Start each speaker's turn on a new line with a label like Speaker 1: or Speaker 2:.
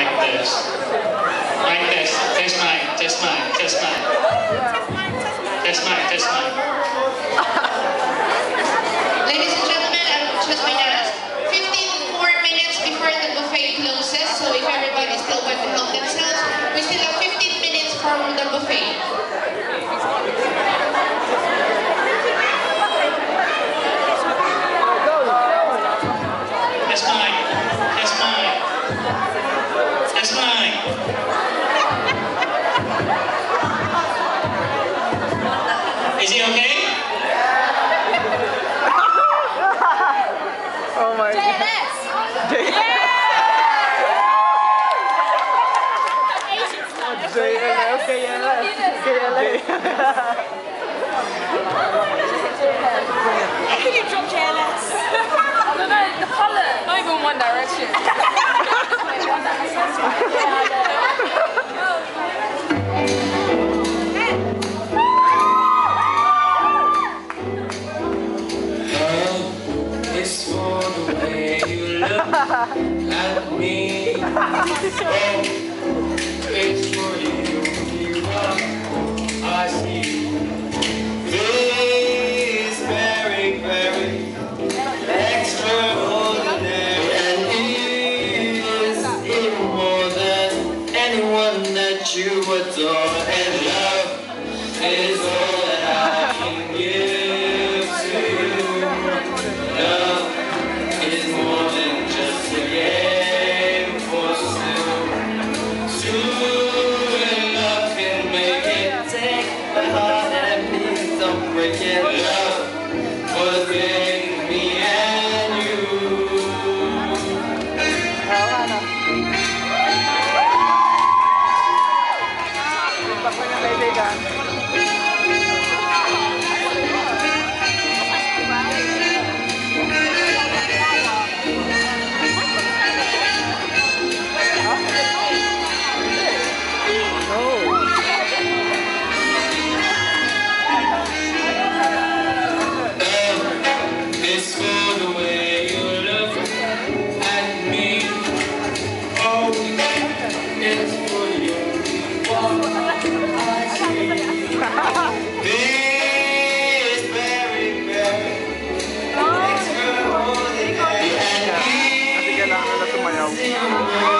Speaker 1: Like this. Like this. Test mic, test mic, test mic. Test mic, test mic.
Speaker 2: Ladies and gentlemen, I've just been asked 15 more minutes before the buffet closes, so if everybody still want to help themselves, we still have 15 minutes for the buffet.
Speaker 3: JLS, JLS, JLS.
Speaker 4: Can you drop JLS? no, no, the colour. Not even One Direction.
Speaker 5: Me. It's for you. one that you adore. know.